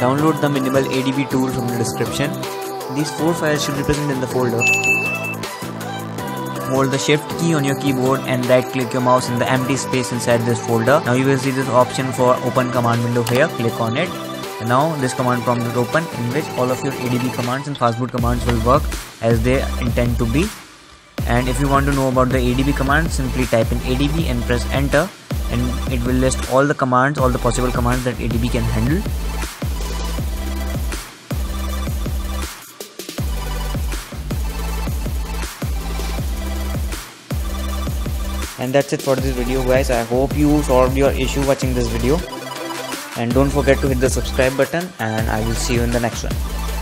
Download the minimal ADB tool from the description. These four files should be present in the folder. Hold the shift key on your keyboard and right click your mouse in the empty space inside this folder. Now you will see this option for open command window here. Click on it. And now this command prompt will open in which all of your ADB commands and fastboot commands will work as they intend to be. And if you want to know about the ADB command, simply type in ADB and press enter and it will list all the commands, all the possible commands that ADB can handle. And that's it for this video guys. I hope you solved your issue watching this video. And don't forget to hit the subscribe button and i will see you in the next one